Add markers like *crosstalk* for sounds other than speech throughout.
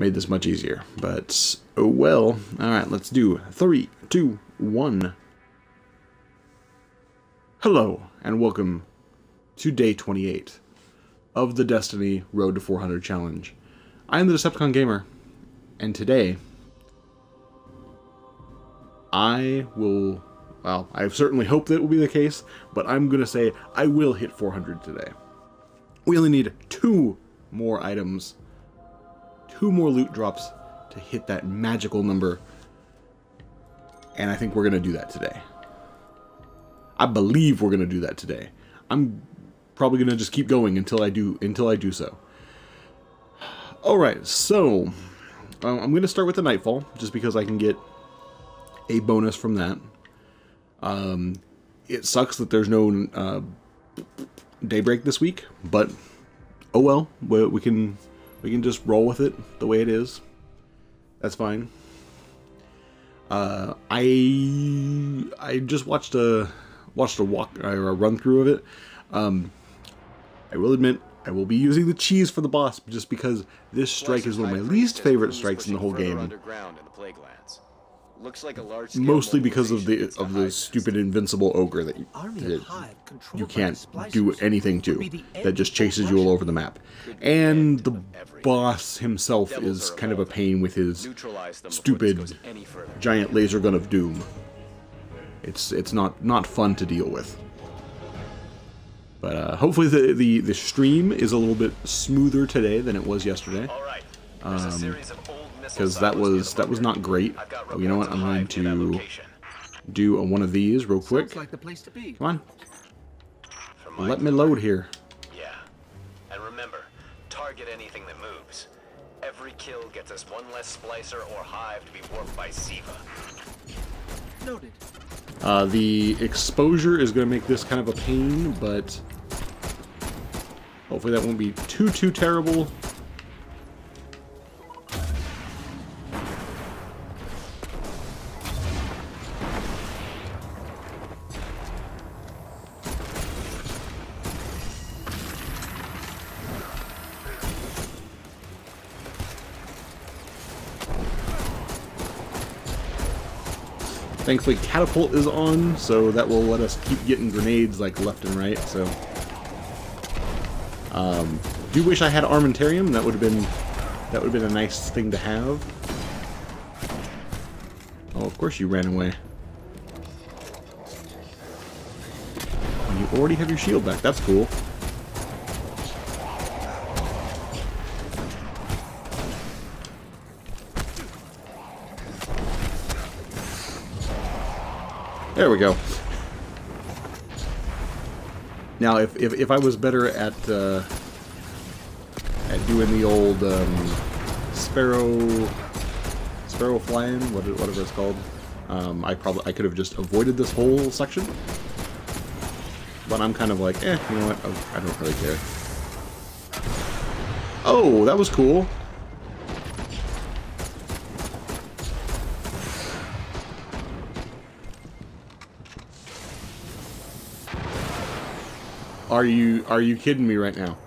made this much easier. But, oh well. Alright, let's do three, two, one. Hello, and welcome to day 28 of the Destiny Road to 400 Challenge. I am the Decepticon Gamer, and today I will, well, I certainly hope that will be the case, but I'm going to say I will hit 400 today. We only need two more items, two more loot drops to hit that magical number, and I think we're going to do that today. I believe we're going to do that today. I'm probably going to just keep going until I do until I do so. All right, so um, I'm going to start with the Nightfall, just because I can get a bonus from that. Um, it sucks that there's no uh, Daybreak this week, but oh well, we can we can just roll with it the way it is. That's fine. Uh, I I just watched a watched a walk or a run through of it. Um, I will admit I will be using the cheese for the boss just because this strike is one of my least favorite strikes in the whole game. Looks like a large Mostly because of the of the stupid invincible ogre that, you, that you can't do anything to, that just chases you all over the map. And the boss himself is kind of a pain with his stupid giant laser gun of doom. It's it's not not fun to deal with. But uh, hopefully the, the the stream is a little bit smoother today than it was yesterday. Um, because that was that was not great. Oh, you know what? I'm going to do a, one of these real quick. Like Come on. Let me load here. Yeah. And remember, target anything that moves. Every kill gets us one less splicer or hive to be warped by Siva. Noted. Uh, the exposure is going to make this kind of a pain, but hopefully that won't be too, too terrible. Thankfully, catapult is on, so that will let us keep getting grenades like left and right. So, um, do wish I had Armamentarium. That would have been that would have been a nice thing to have. Oh, of course you ran away. You already have your shield back. That's cool. There we go. Now, if, if, if I was better at uh, at doing the old um, sparrow sparrow flying, whatever it's called, um, I probably I could have just avoided this whole section. But I'm kind of like, eh, you know what? I don't really care. Oh, that was cool. Are you are you kidding me right now?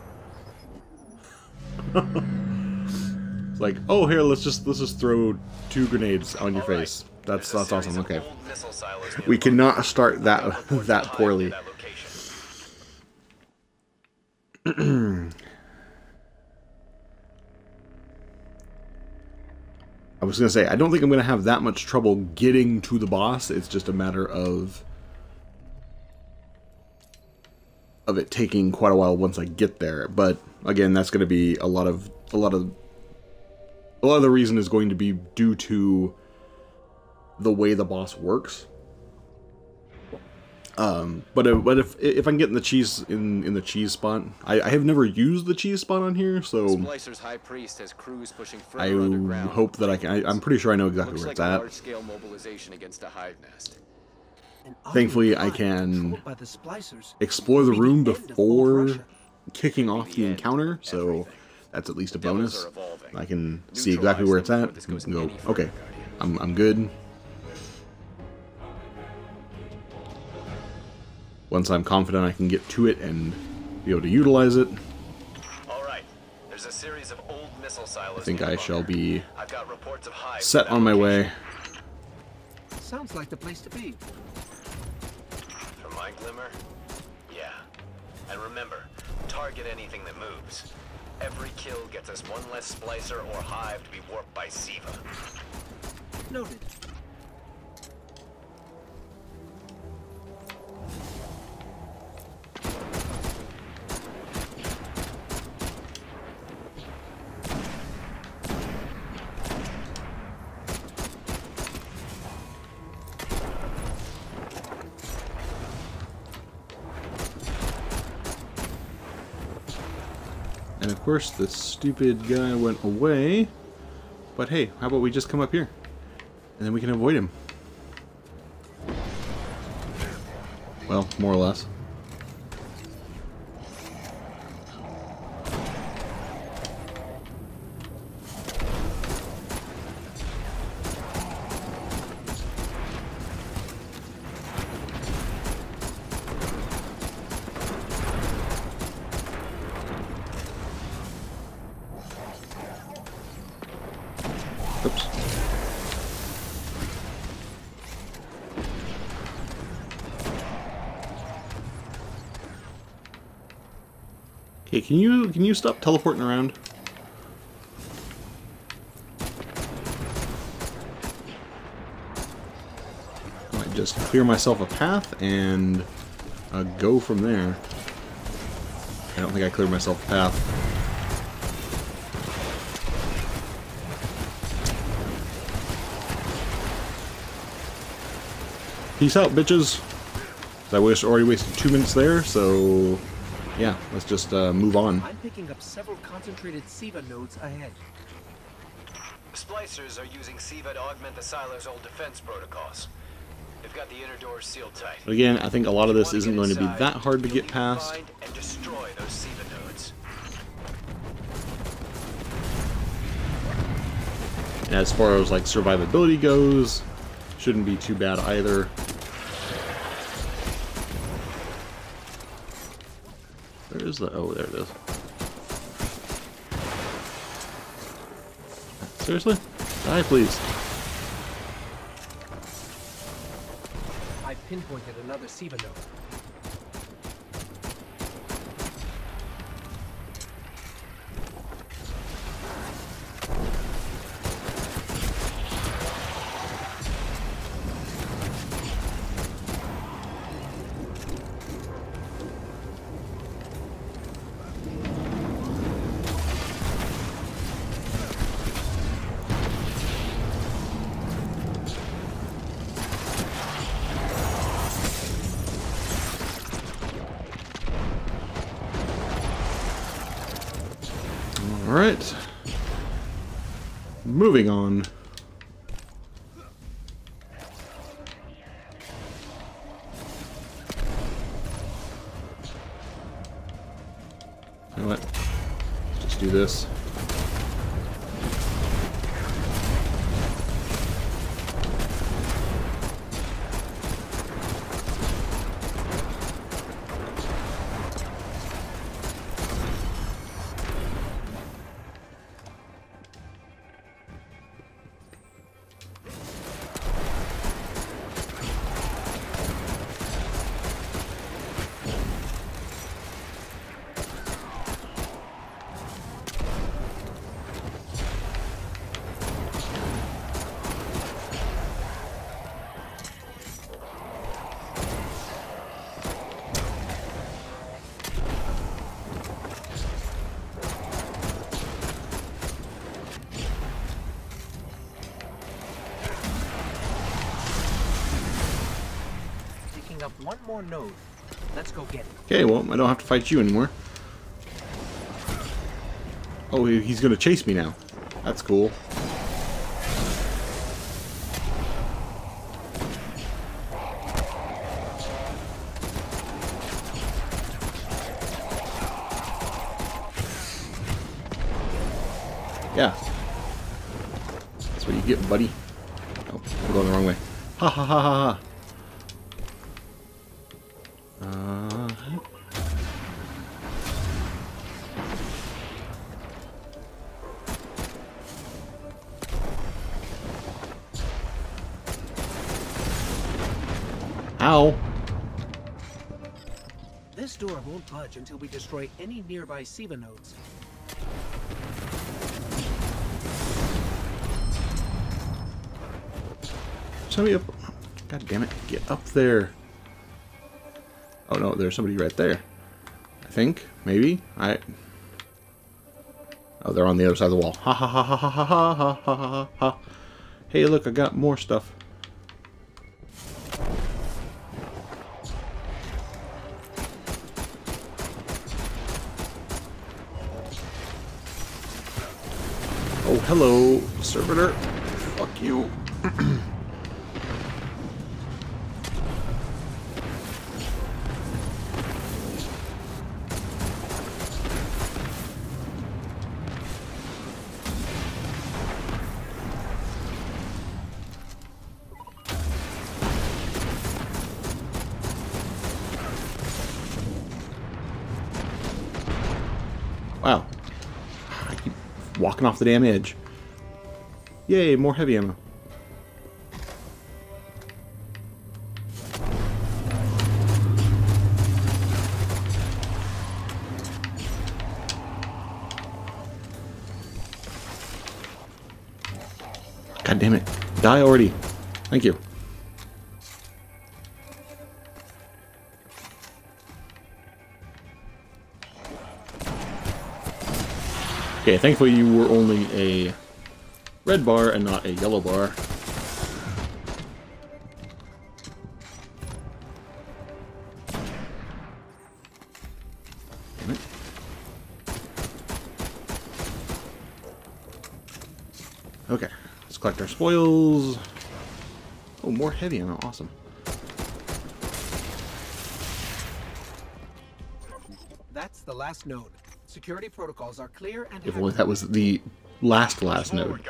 it's *laughs* like, oh here, let's just let's just throw two grenades on your face. That's that's awesome. Okay. We cannot start that *laughs* that poorly. *clears throat* I was gonna say, I don't think I'm gonna have that much trouble getting to the boss. It's just a matter of of it taking quite a while once I get there. But again, that's going to be a lot of a lot of a lot of the reason is going to be due to the way the boss works. Um, but if, but if if I'm getting the cheese in in the cheese spot, I, I have never used the cheese spot on here, so I hope that I can. I, am pretty sure I know exactly Looks where like it's at. Thankfully, I can explore the room before kicking off the encounter, so that's at least a bonus. I can see exactly where it's at and go, okay, I'm, I'm good. Once I'm confident I can get to it and be able to utilize it. Alright, there's a series of old missile silos. I think I shall be I've got reports of hives set on my way. Sounds like the place to be. Glimmer? Yeah. And remember, target anything that moves. Every kill gets us one less splicer or hive to be warped by Siva. Noted. And of course, the stupid guy went away. But hey, how about we just come up here? And then we can avoid him. Well, more or less. Oops. Okay, can you stop teleporting around? I might just clear myself a path and uh, go from there. I don't think I cleared myself a path. Peace out, bitches. I was already wasted two minutes there, so yeah, let's just uh, move on. I'm picking up several concentrated SIVA nodes ahead. Splicers are using Siva to augment the silo's old defense protocols. They've got the inner doors sealed tight. But again, I think a lot of this isn't get going to be that hard to get past. find and destroy those Siva nodes. And as far as like survivability goes, shouldn't be too bad either. Where is the? Oh, there it is. Seriously? Die, please. I pinpointed another SIVA node. One more node. Let's go get it. Okay, well, I don't have to fight you anymore. Oh, he's gonna chase me now. That's cool. We destroy any nearby SIVA nodes. Somebody up. God damn it. Get up there. Oh no, there's somebody right there. I think. Maybe. I. Oh, they're on the other side of the wall. Ha ha ha ha ha ha ha ha ha ha ha. Hey, look, I got more stuff. Servitor. Fuck you. Wow. I keep walking off the damn edge. Yay, more heavy ammo. God damn it. Die already. Thank you. Okay, thankfully you were only a red bar and not a yellow bar. Damn it. Okay, let's collect our spoils. Oh, more heavy ammo. Awesome. That's the last node. Security protocols are clear and If only that was the last last node.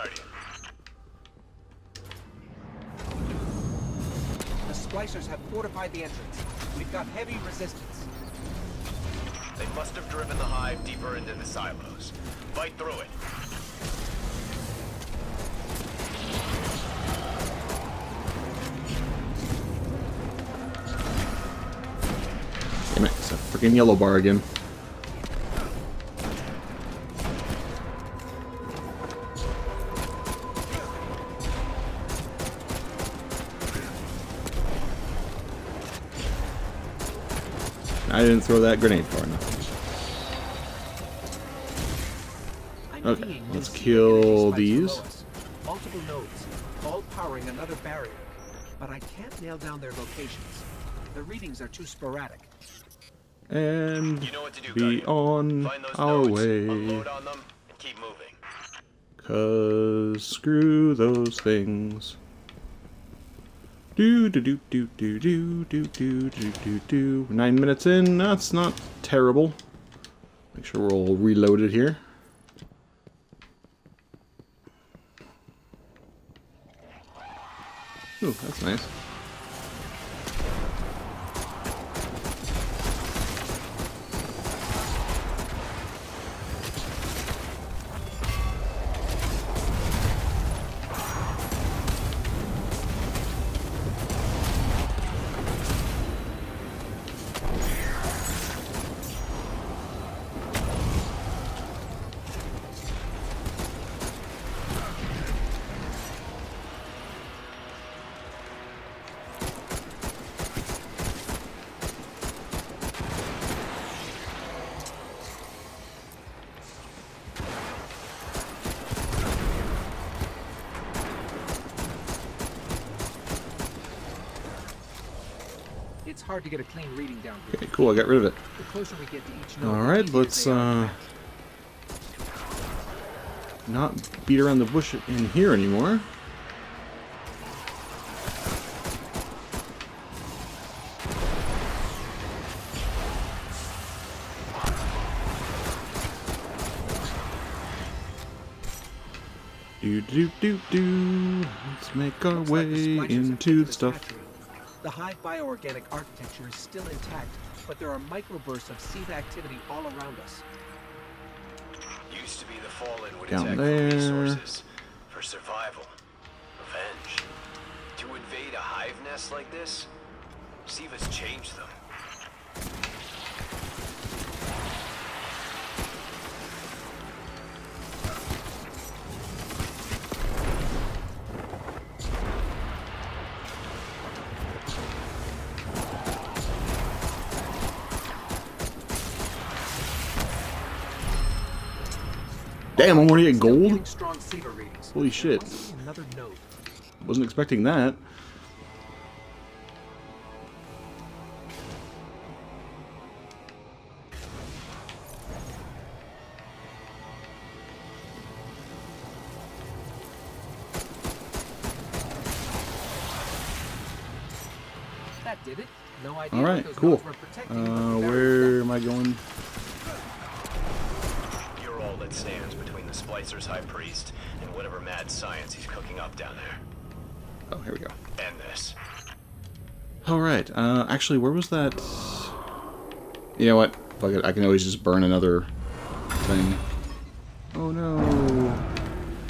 Forward, Guardian. The splicers have fortified the entrance. We've got heavy resistance. They must have driven the hive deeper into the silos. Fight through it. Damn it, it's a freaking yellow bar again. Didn't throw that grenade far enough. Okay, let's kill these. Multiple nodes, all powering another barrier. But I can't nail down their locations. The readings are too sporadic. And You know what to do, be on our nodes, way. on them, and keep moving. Cause screw those things. Do do do do do do do do do do do. Nine minutes in, that's not terrible. Make sure we're all reloaded here. Ooh, that's nice. It's hard to get a clean reading down here. Okay, cool, I got rid of it. The closer we get to each node, the Alright, let's uh not beat around the bush in here anymore. Do do do do. Let's make our way into the stuff. The hive bioorganic architecture is still intact, but there are microbursts of SIVA activity all around us. Used to be the Fallen would Down attack there. for resources, for survival, revenge. To invade a hive nest like this, Siva's changed them. Damn, I'm already at Still gold? getting strong Siva readings. Holy shit. Must be Another node. Wasn't expecting. That Oh, here we go. End this. All right. Uh, actually, where was that? You know what? Fuck it. I can always just burn another thing. Oh no.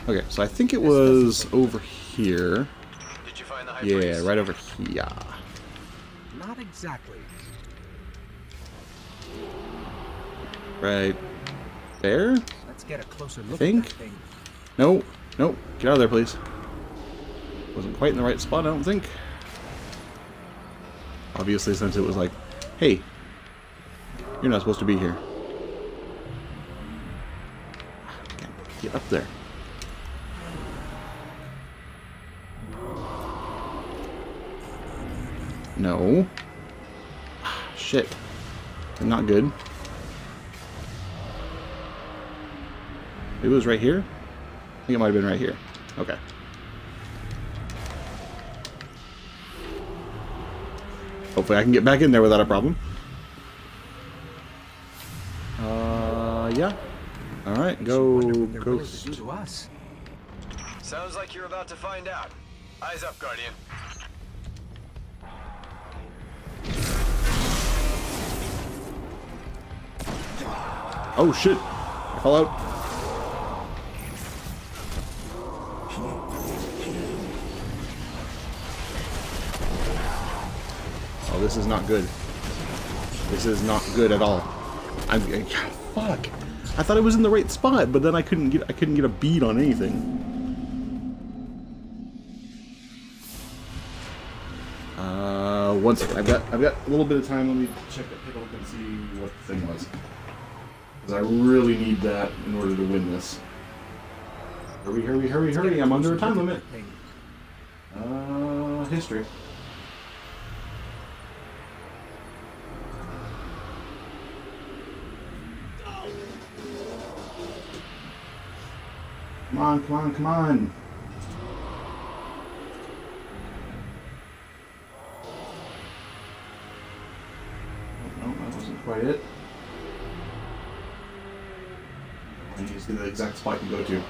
Okay, so I think it was over here. Did you find the High Yeah, Priest? right over here. Not exactly. Right there? Let's get a closer look think? at that thing. No, no. Get out of there, please. Wasn't quite in the right spot, I don't think. Obviously, since it was like, hey, you're not supposed to be here. Get up there. No. Shit. Not good. It was right here? I think it might have been right here. Okay. Hopefully I can get back in there without a problem. Uh, yeah. Alright, go, Wonder what they're willing to ghost. to us. Sounds like you're about to find out. Eyes up, Guardian. Oh shit! I fell out. Oh, this is not good. This is not good at all. I'm fuck. I thought I was in the right spot, but then I couldn't get I couldn't get a bead on anything. Uh, one second. I've got I've got a little bit of time. Let me check it, take a look and see what the thing was. Because I really need that in order to win this. Hurry, hurry, hurry, hurry. I'm under a time limit. Uh, history. Come on, come on, come on. Oh, no, that wasn't quite it. I need to see the exact spot you go to.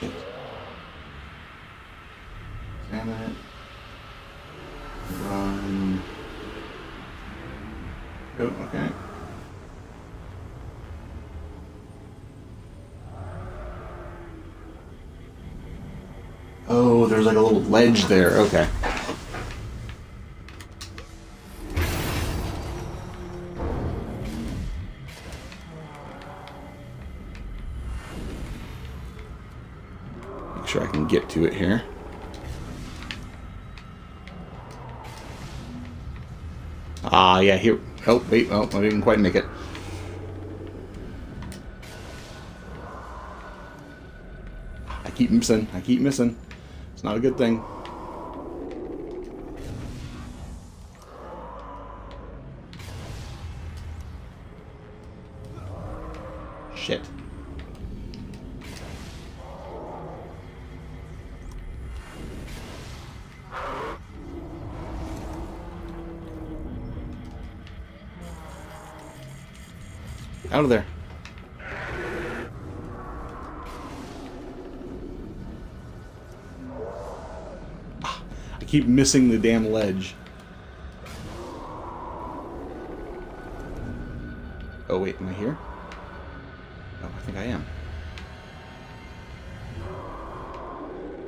Shit. Damn it. Run. Oh, okay. Oh, there's like a little ledge there. Okay. Make sure I can get to it here. Ah, yeah, here. Oh, wait, oh, I didn't quite make it. I keep missing. I keep missing. It's not a good thing. Keep missing the damn ledge. Oh wait, am I here? Oh, I think I am.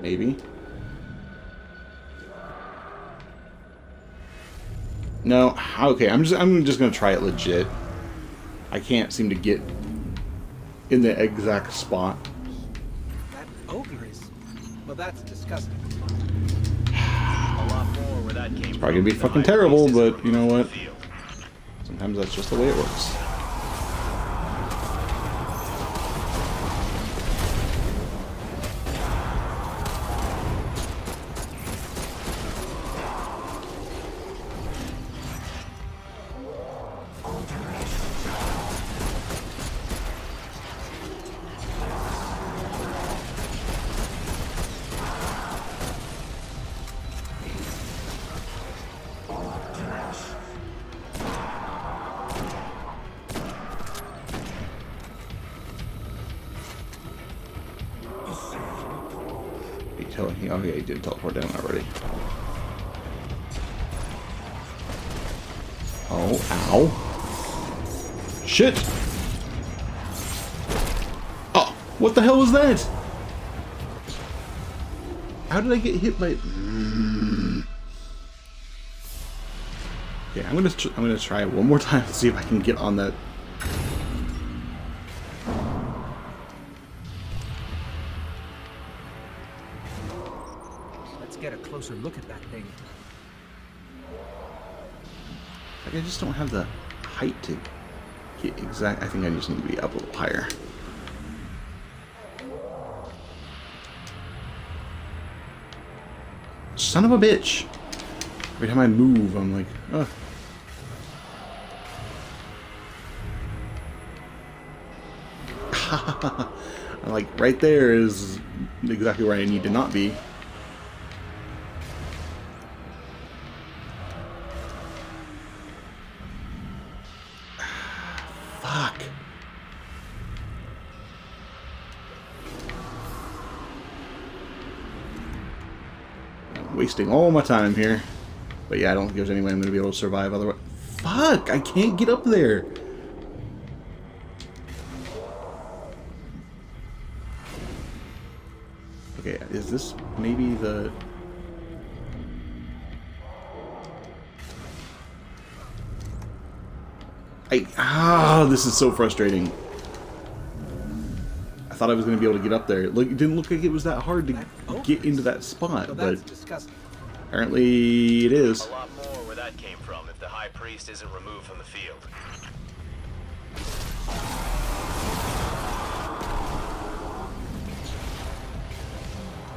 Maybe. No, okay, I'm just I'm just gonna try it legit. I can't seem to get in the exact spot. That ogre is. Well, that's disgusting. Probably gonna be fucking terrible, but you know what? from the field. Sometimes that's just the way it works. Get hit by... Okay, I'm gonna tr I'm gonna try it one more time to see if I can get on that. Let's get a closer look at that thing. Like, I just don't have the height to get exact. I think I just need to be up a little higher. Son of a bitch! Every time I move, I'm like, ugh. *laughs* Like, right there is exactly where I need to not be. Wasting all my time here. But yeah, I don't think there's any way I'm going to be able to survive otherwise. Fuck! I can't get up there! Okay, is this maybe the... I ah, this is so frustrating. I thought I was going to be able to get up there. Look, it didn't look like it was that hard to That get into that spot, So but disgusting. apparently it is. A lot more where that came from if the high priest isn't removed from the field.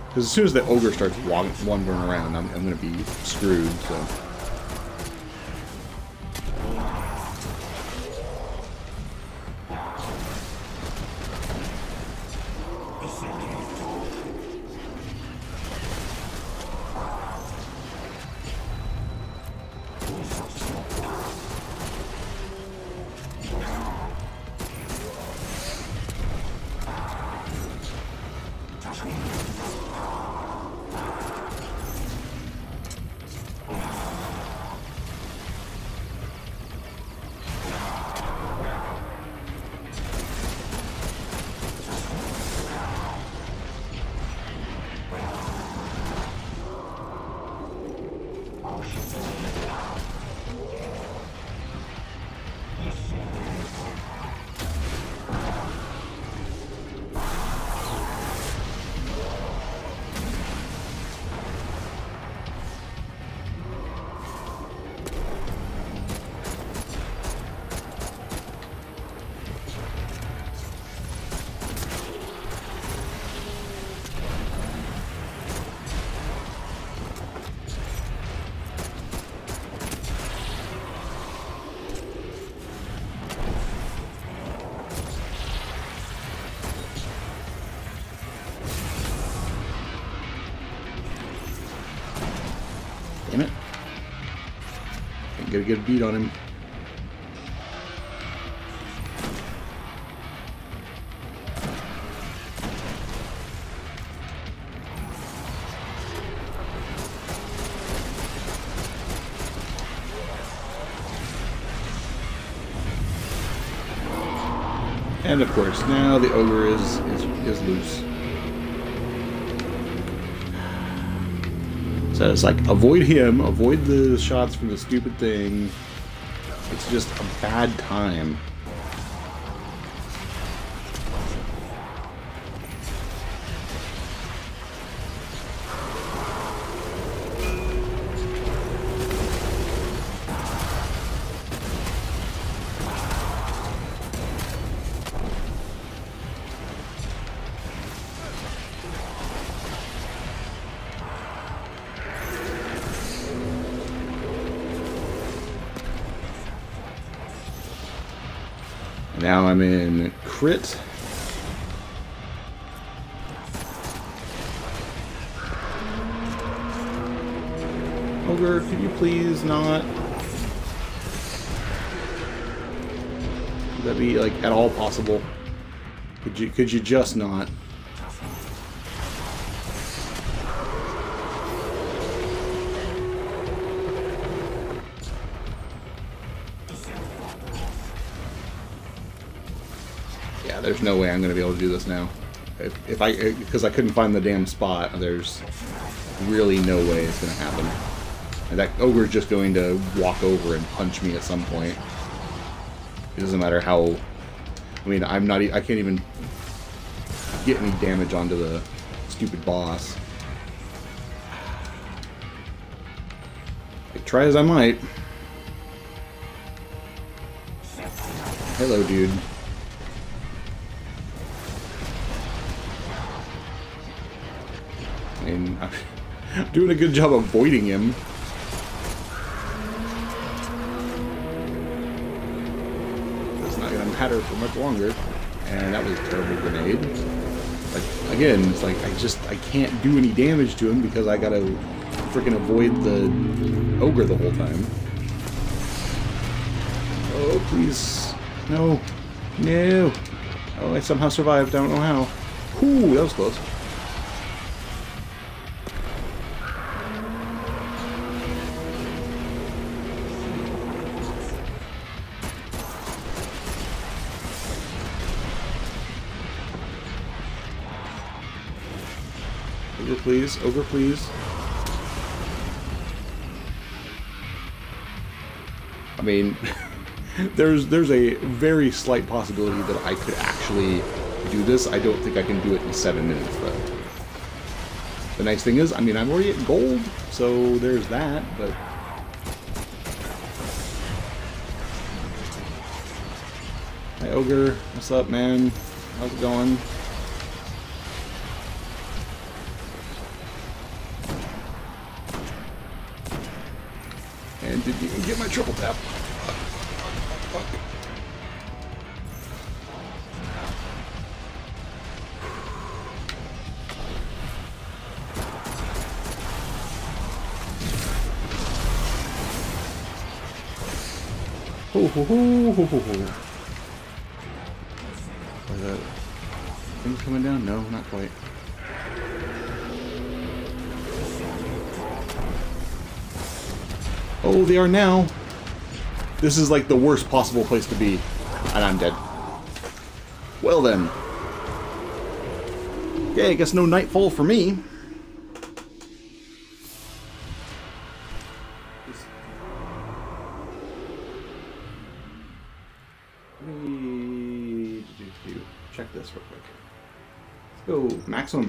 Because as soon as the ogre starts wandering around, I'm, I'm going to be screwed. So. A beat on him. And of course, now the ogre is is, is loose. Like avoid him, avoid the shots from the stupid thing. It's just a bad time. Ogre, could you please not? Would that be like at all possible? Could you could you just not? Yeah, there's no way I'm gonna be able to do this now. If, if I because I couldn't find the damn spot, there's really no way it's gonna happen. And that ogre's just going to walk over and punch me at some point. It doesn't matter how. I mean, I'm not. I can't even get any damage onto the stupid boss. Like, try as I might. Hello, dude. I mean, *laughs* I'm doing a good job avoiding him. Longer. And that was a terrible grenade. Like, again, it's like, I just, I can't do any damage to him because I gotta freaking avoid the ogre the whole time. Oh, please. No. No. Oh, I somehow survived. I don't know how. Ooh, that was close. Ogre, please. Ogre, please. I mean, *laughs* there's there's a very slight possibility that I could actually do this. I don't think I can do it in seven minutes, though. The nice thing is, I mean, I'm already at gold, so there's that, but... Hi, Ogre. What's up, man? How's it going? Hoo. Are the things coming down? No, not quite. Oh, they are now. This is like the worst possible place to be. And I'm dead. Well then. Okay, I guess no nightfall for me.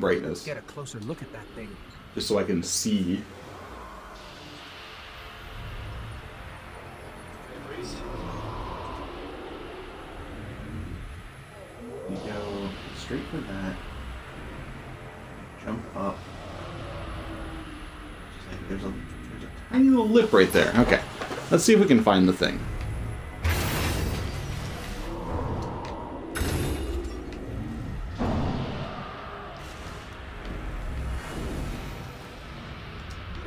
Brightness, Get a closer look at that thing. just so I can see. You go straight for that. Jump up. Like there's a there's a tiny little lip right there. Okay. Let's see if we can find the thing.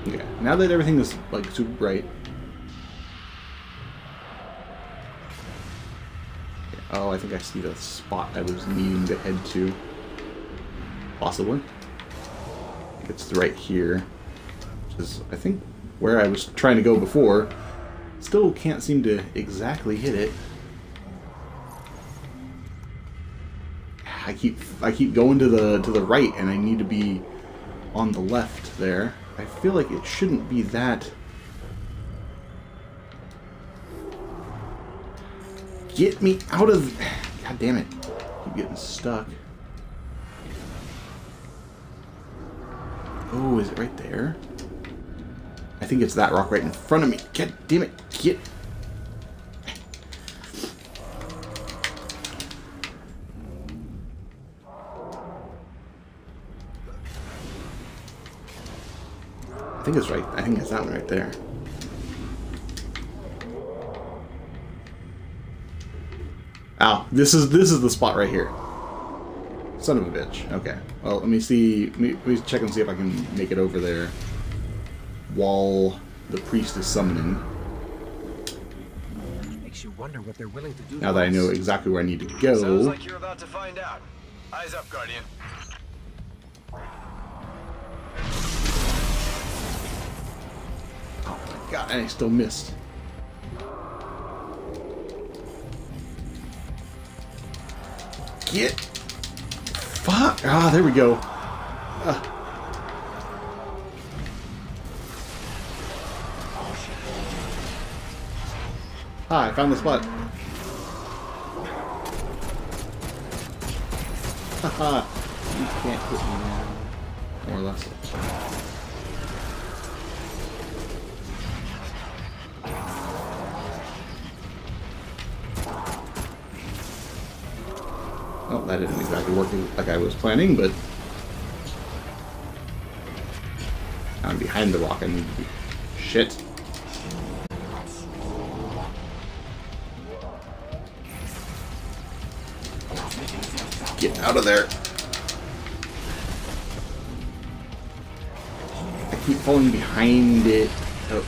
Okay. Now that everything is like super bright. Oh, I think I see the spot I was needing to head to. Possibly. It's right here. Which is, I think, where I was trying to go before. Still can't seem to exactly hit it. I keep I keep going to the to the right and I need to be on the left there. I feel like it shouldn't be that. Get me out of. God damn it. Keep getting stuck. Oh, is it right there? I think it's that rock right in front of me. God damn it. Get. Think it's right. I think it's that one right there. Ow, this is this is the spot right here. Son of a bitch. Okay. Well, let me see. Let me, let me check and see if I can make it over there while the priest is summoning. Makes you wonder what they're willing to do. Now that I know exactly where I need to go. Sounds go. like you're about to find out. Eyes up, Guardian. God, and I still missed. Get. Fuck. Ah, there we go. Ah. Ah, I found the spot. Haha. *laughs* you can't hit me now. More or less. That didn't exactly work like I was planning, but I'm behind the rock. Be shit. Get out of there. I keep falling behind it. Oh,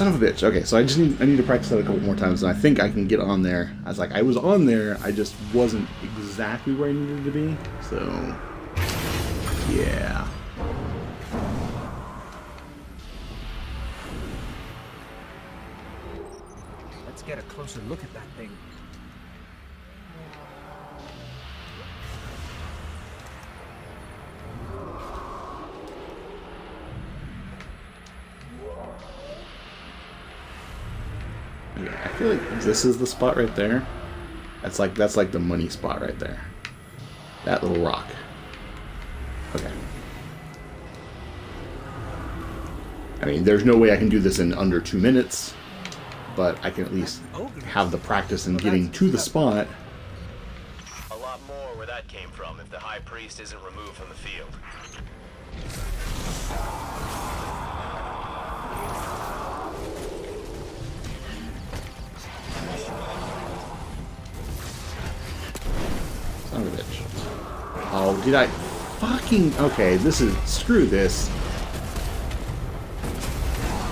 Son of a bitch. Okay, so I just need I need to practice that a couple more times, and I think I can get on there. I was like, I was on there, I just wasn't exactly where I needed to be. So, yeah. Let's get a closer look at that thing. This is the spot right there. That's like that's like the money spot right there. That little rock. Okay. I mean, there's no way I can do this in under two minutes, but I can at least have the practice in getting to the spot. A lot more where that came from if the High Priest isn't removed from the field. Oh, did I fucking okay, this is screw this.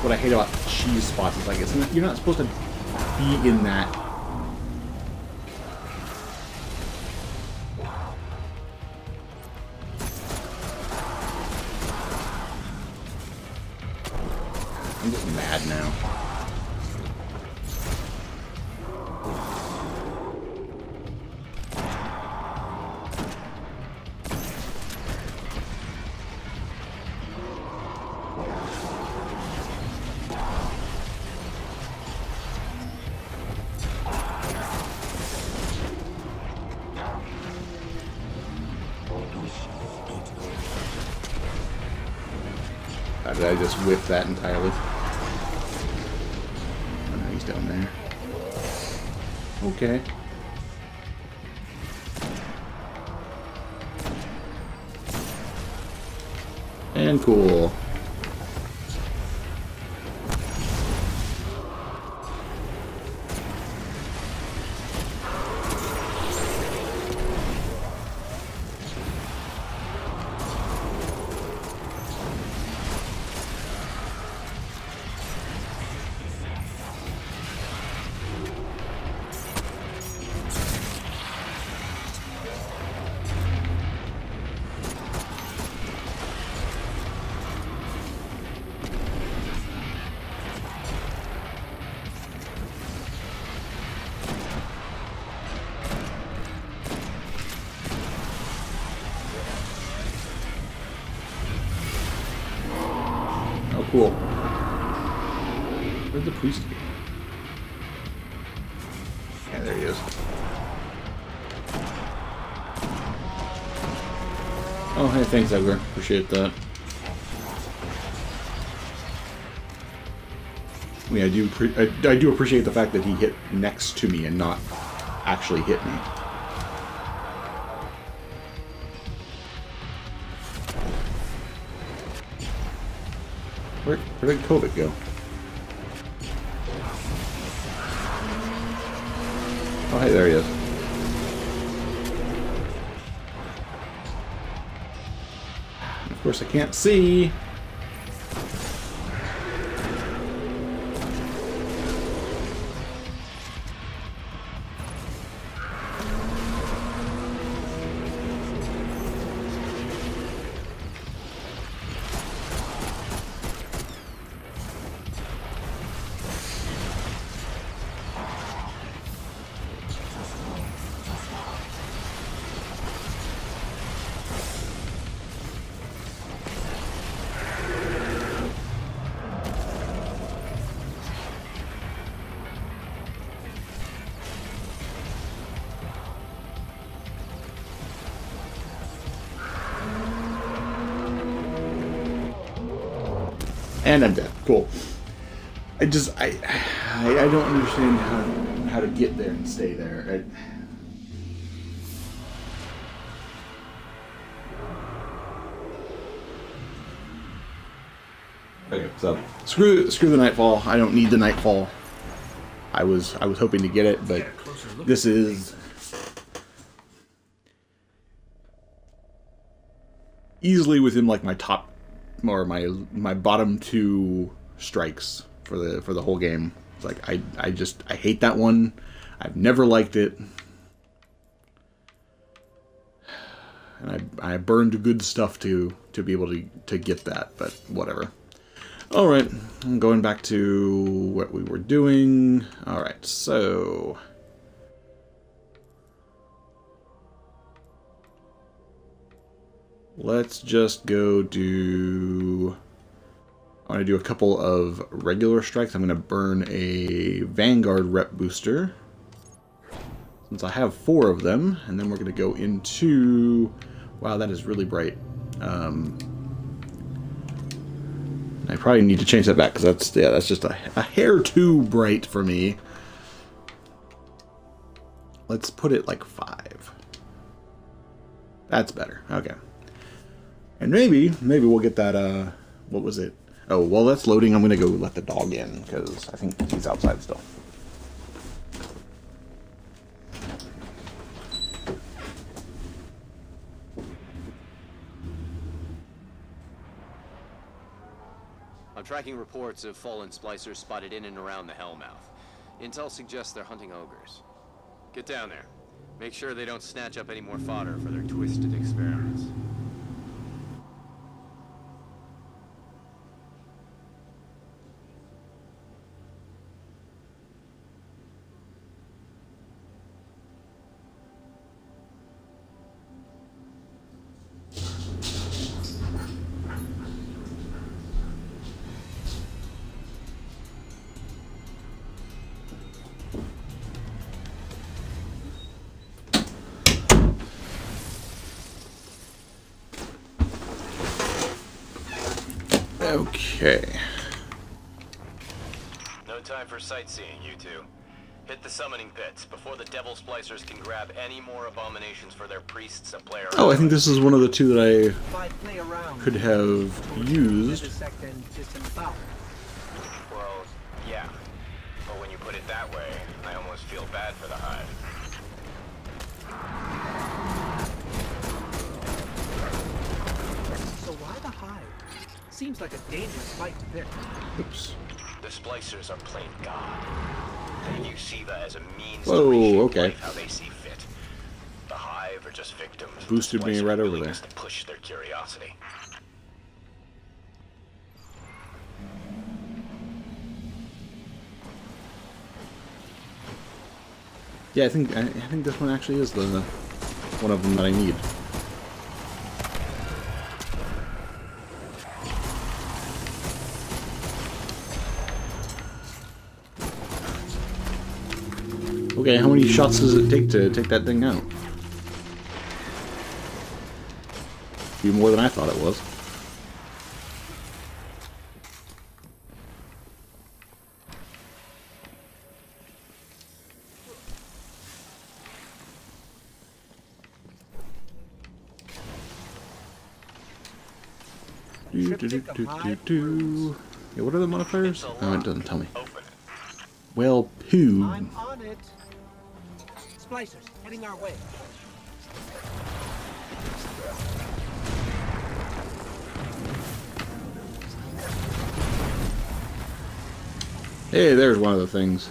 What I hate about cheese spots is like it's not, you're not supposed to be in that whiff that entirely? Oh he's down there. Okay. Priest go? Yeah, there he is. Oh, hey, thanks, Edgar. Appreciate that. I mean, I do, I, I do appreciate the fact that he hit next to me and not actually hit me. Where, where did COVID go? Oh, hey, there he is. Of course, I can't see. And I'm dead. Cool. I just I I, I don't understand how how to get there and stay there. I, Okay, so screw screw the nightfall. I don't need the nightfall. I was I was hoping to get it, but this is easily within like my top or my my bottom two strikes for the for the whole game. It's like I I just I hate that one. I've never liked it. And I I burned good stuff to to be able to to get that, but whatever. All right, I'm going back to what we were doing. All right, so let's just go do. I want to do a couple of regular strikes. I'm going to burn a Vanguard rep booster. Since I have four of them, and then we're going to go into... Wow, that is really bright. Um, I probably need to change that back because that's yeah, that's just a, a hair too bright for me. Let's put it like five. That's better. Okay. And maybe, maybe we'll get that, uh, what was it? Oh, while that's loading, I'm going to go let the dog in because I think he's outside still. I'm tracking reports of fallen splicers spotted in and around the Hellmouth. Intel suggests they're hunting ogres. Get down there. Make sure they don't snatch up any more fodder for their twisted experiments. Okay. No time for sightseeing, you two. Hit the summoning pits before the Devil Splicers can grab any more abominations for their priests and play around. Oh, I think this is one of the two that I If I play around, could have used. intersect and disembowel. Well, yeah. But when you put it that way, I almost feel bad for the Hive. Seems like a dangerous fight to pick. Oops. The Splicers are plain God. They view Siva as a means Whoa, to reshape okay. life how they see fit. The Hive are just victims. the Boosted me Splicer right over there. To push their curiosity. Yeah, I think I, I think this one actually is the one of them that I need. Okay, how many shots does it take to take that thing out? A few more than I thought it was. Do, do, do, do, do, do. Yeah, what are the modifiers? Oh, it doesn't tell me. Well, poo. Splicers, heading our way. Hey, there's one of the things.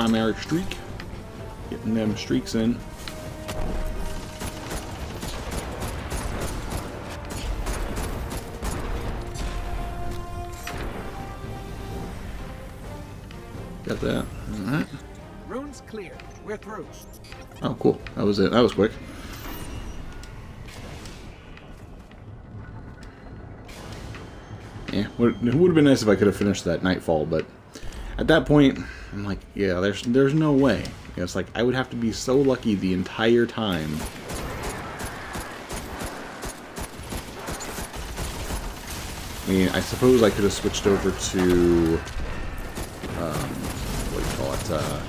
Primary streak. Getting them streaks in. Got that. Alright. Rune's clear. We're through. Oh, cool. That was it. That was quick. Yeah, it would have been nice if I could have finished that Nightfall, but at that point, I'm like, yeah, there's there's no way. It's like I would have to be so lucky the entire time. I mean, I suppose I could have switched over to, um, what do you call it, uh,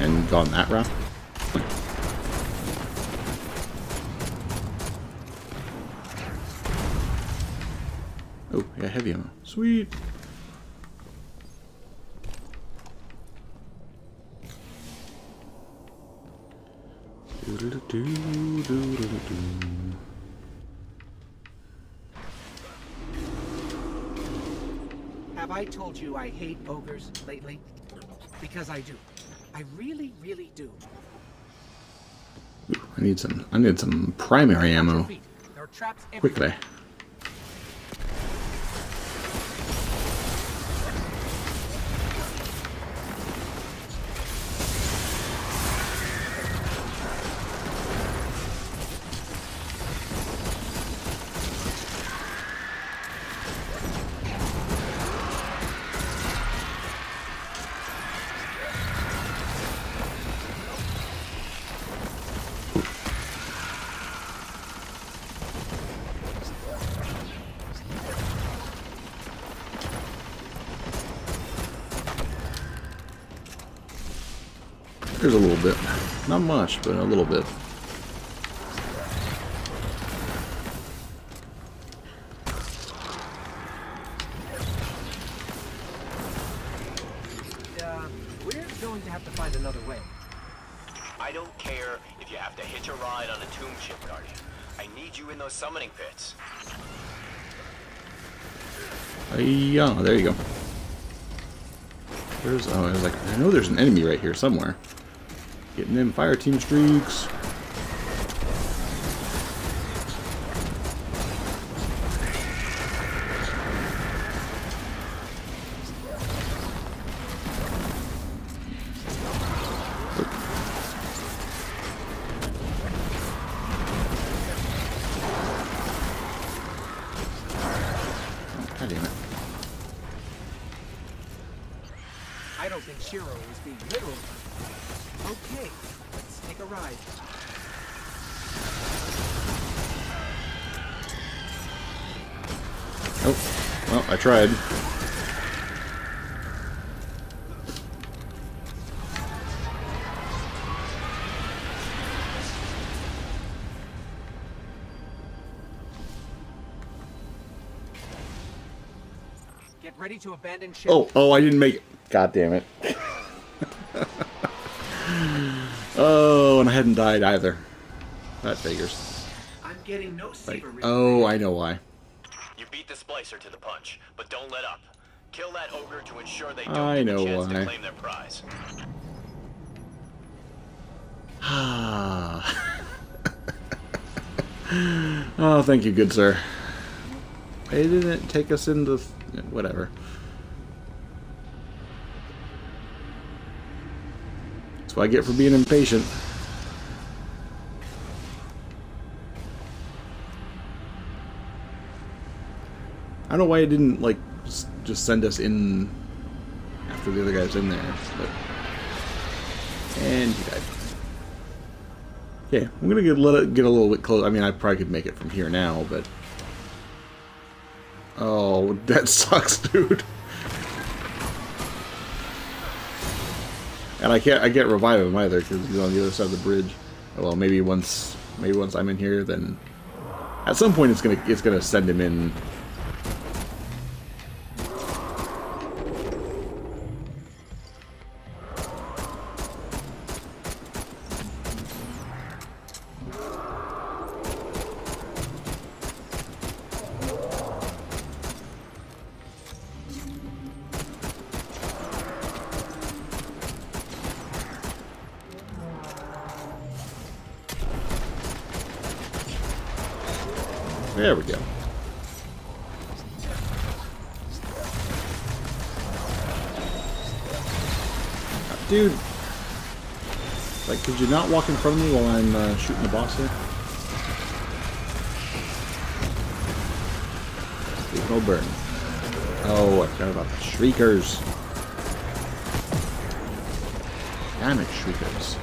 and gone that route. Oh, yeah, heavy ammo. Sweet. Doo-doo-doo-doo-doo-doo. Have I told you I hate ogres lately? Because I do. I really, really do. Ooh, I need some. I need some primary ammo feet. There are traps everywhere. quickly. There's a little bit. Not much, but a little bit. We're going to have to find another way. I don't care if you have to hitch a ride on a tomb ship, Guardian. I need you in those summoning pits. Yeah, there you go. There's, oh, I was like, I know there's an enemy right here somewhere. Fire team streaks. Get ready to abandon ship. Oh, oh, I didn't make it. God damn it. *laughs* oh, and I hadn't died either. That figures. I'm getting no Like, oh, I know why. You beat the Splicer to the punch, but don't let up. Kill that ogre to ensure they don't I get know a chance why. to claim their prize. Ah. *sighs* oh, thank you, good sir. It didn't take us into whatever. What I get for being impatient. I don't know why it didn't like just send us in after the other guy's in there, but and he died. Okay, I'm gonna get let it get a little bit close. I mean, I probably could make it from here now, but oh, *laughs* that sucks, dude. And I can't I can't revive him either because he's on the other side of the bridge. Well, maybe once maybe once I'm in here, then at some point it's gonna it's gonna send him in. Front of me while I'm uh, shooting the boss here? Leave no burn. Oh, I forgot about the shriekers. Damn it, shriekers.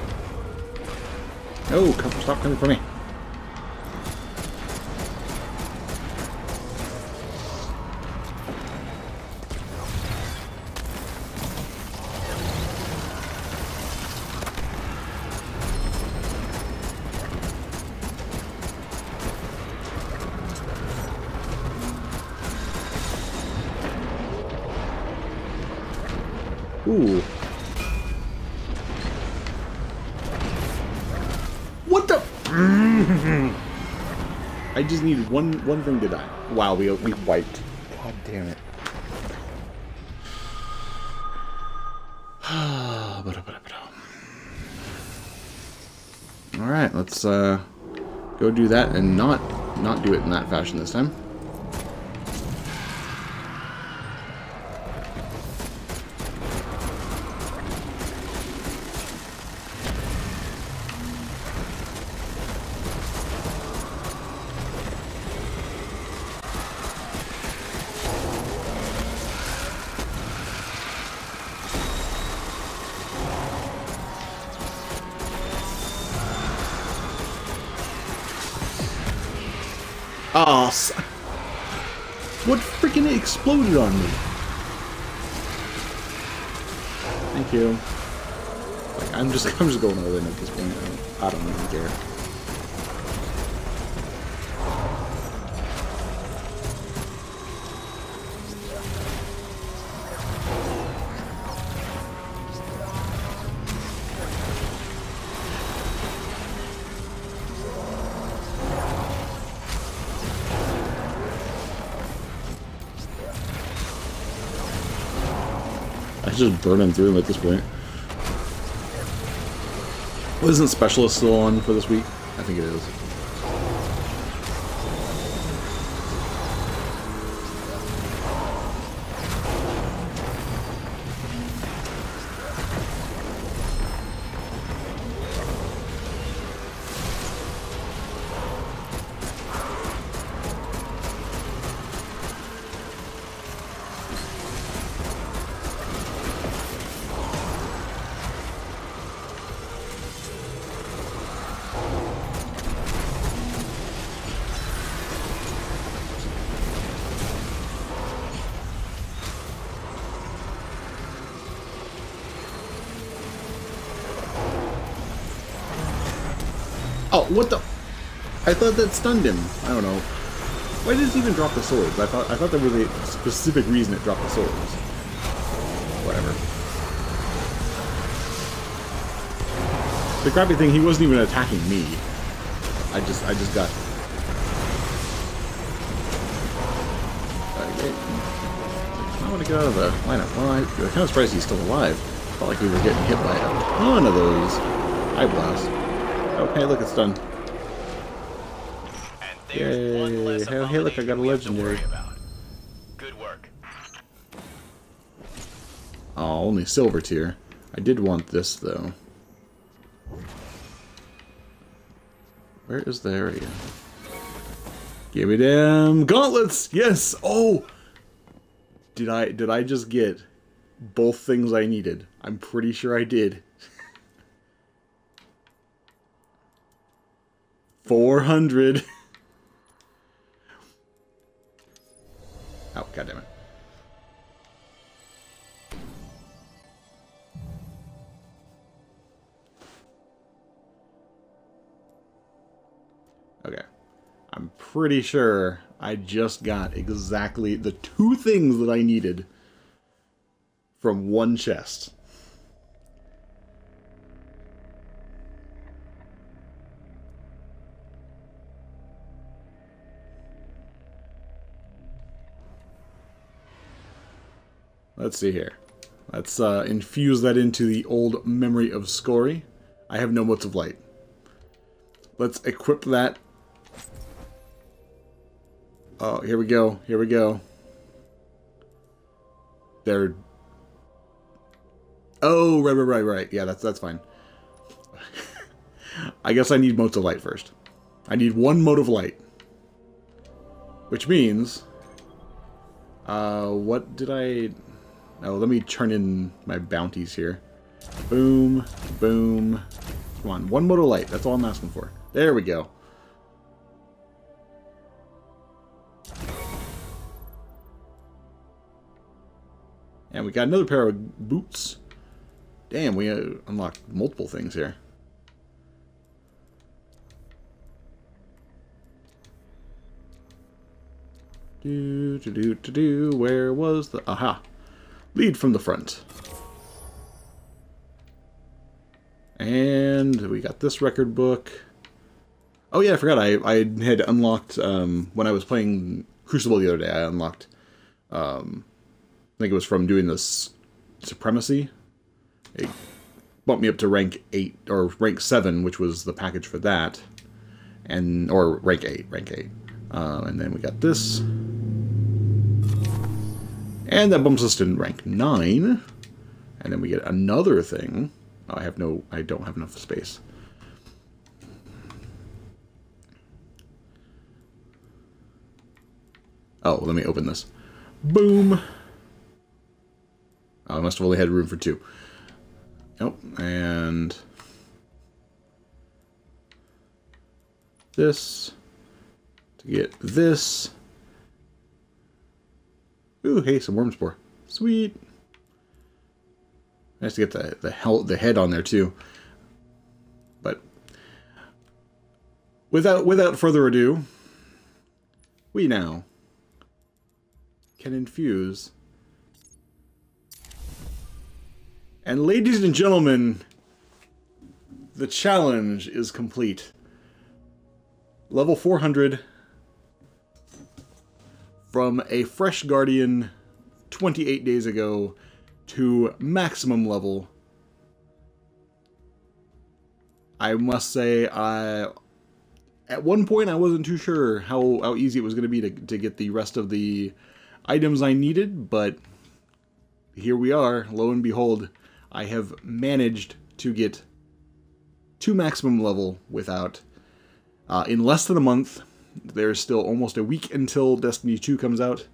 No, come, stop coming for me. Just need one one thing to die. Wow, we we wiped. God damn it. *sighs* All right, let's uh, go do that and not not do it in that fashion this time. Just burning through him at this point. Isn't Specialist still on for this week? I think it is. I thought that stunned him. I don't know. Why did it even drop the swords? I thought I thought there was a specific reason it dropped the swords. Whatever. The crappy thing, he wasn't even attacking me. I just I just got. I want to get out of the lineup. Well, I, I'm kind of surprised he's still alive. Felt like we were getting hit by a ton of those eye blasts. Okay, look, it's done. And there's one Yay. less Hey, hey, look, I got a abomination we have to legendary. worry. Good work. Oh, only silver tier. I did want this, though. Where is the area? Give me them gauntlets! Yes! Oh! Did I did I just get both things I needed? I'm pretty sure I did. *laughs* 400. *laughs* Oh, goddammit. Okay. I'm pretty sure I just got exactly the two things that I needed from one chest. Let's see here. Let's uh, infuse that into the old memory of Skorri. I have no motes of light. Let's equip that. Oh, here we go. Here we go. They're. Oh, right, right, right, right. Yeah, that's that's fine. *laughs* I guess I need motes of light first. I need one mote of light. Which means... Uh, what did I... Oh, let me turn in my bounties here. Boom, boom. Come on, one mote of light. That's all I'm asking for. There we go. And we got another pair of boots. Damn, we uh, unlocked multiple things here. Do, do, do, do, do. Where was the... Aha. Lead from the front. And we got this record book. Oh yeah, I forgot. I, I had unlocked, um, when I was playing Crucible the other day, I unlocked, um, I think it was from doing this Supremacy. It bumped me up to rank 8, or rank 7, which was the package for that. And, or rank 8, rank 8. Uh, and then we got this. And that bumps us to rank 9. And then we get another thing. I have no, I don't have enough space. Oh, let me open this. Boom! Oh, I must have only had room for two. Nope, and... This. To get this. Ooh, hey, some worm spore. Sweet! Nice to get the the, hell, the head on there too. But without without further ado, we now can infuse. And ladies and gentlemen, the challenge is complete. Level 400 from a fresh guardian 28 days ago to maximum level. I must say, I at one point I wasn't too sure how, how easy it was going to be to, to get the rest of the items I needed, but here we are. Lo and behold, I have managed to get to maximum level without, uh, in less than a month. There's still almost a week until Destiny 2 comes out.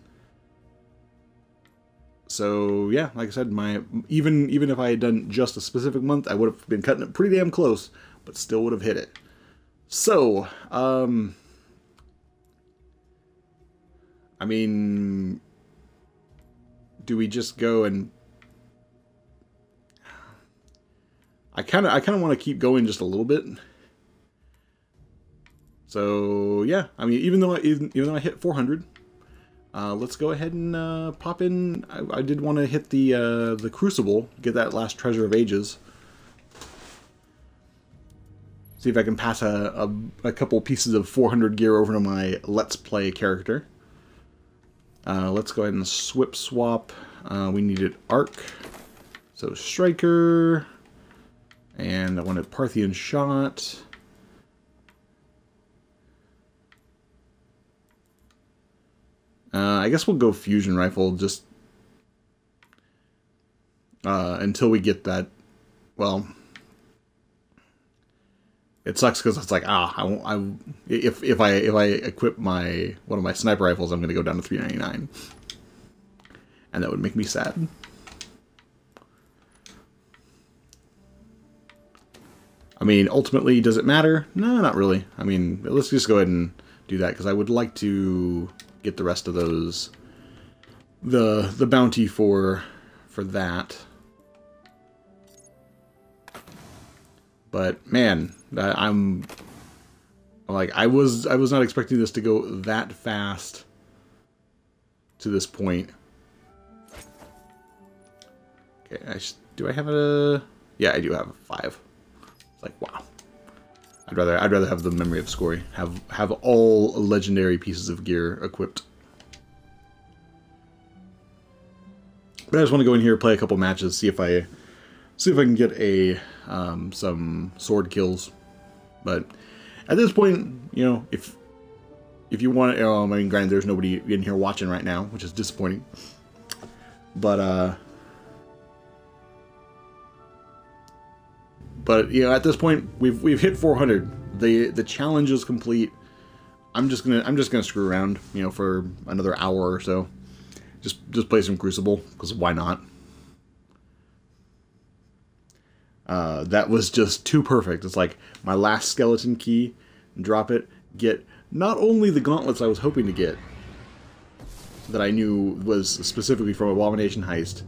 So yeah, like I said, my even even if I had done just a specific month, I would have been cutting it pretty damn close, but still would have hit it. So, um, I mean, do we just go and? I kind of I kind of want to keep going just a little bit, So yeah, I mean, even though I, even, even though I hit 400, uh, let's go ahead and uh, pop in. I, I did want to hit the uh, the Crucible, get that last Treasure of Ages. See if I can pass a, a, a couple pieces of 400 gear over to my Let's Play character. Uh, let's go ahead and swip swap. Uh, we needed Arc. So Striker. And I wanted Parthian Shot. Uh, I guess we'll go Fusion Rifle just uh, until we get that. Well, it sucks because it's like ah, I won't. I if if I if I equip my one of my sniper rifles, I'm going to go down to 399, and that would make me sad. I mean, ultimately, does it matter? No, not really. I mean, let's just go ahead and do that because I would like to get the rest of those the the bounty for for that. But man, I'm like I was I was not expecting this to go that fast to this point. Okay, I do I have a yeah I do have a five. It's like wow. I'd rather I'd rather have the memory of Skorri. Have have all legendary pieces of gear equipped. But I just want to go in here, play a couple matches, see if I see if I can get a um, some sword kills. But at this point, you know, if if you want um, I mean, granted, there's nobody in here watching right now, which is disappointing. But uh, but you know, at this point, we've we've hit 400. the The challenge is complete. I'm just gonna I'm just gonna screw around, you know, for another hour or so. Just just play some Crucible because why not? Uh, that was just too perfect. It's like my last skeleton key, drop it, get not only the gauntlets I was hoping to get, that I knew was specifically from Abomination Heist,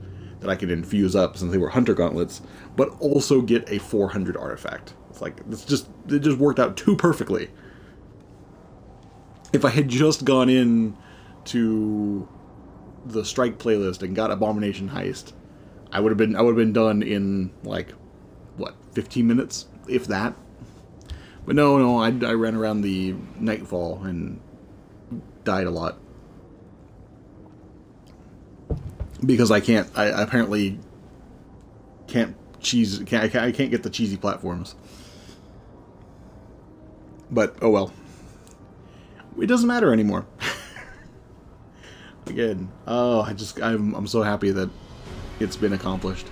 that I could infuse up since they were hunter gauntlets, but also get a 400 artifact. It's like it's just it just worked out too perfectly. If I had just gone in to the strike playlist and got Abomination Heist, I would have been I would have been done in like what 15 minutes, if that. But no, no, I, I ran around the nightfall and died a lot because I can't. I apparently can't cheese. Can't, I can't get the cheesy platforms. But oh well. It doesn't matter anymore. *laughs* Again, oh, I just I'm I'm so happy that it's been accomplished.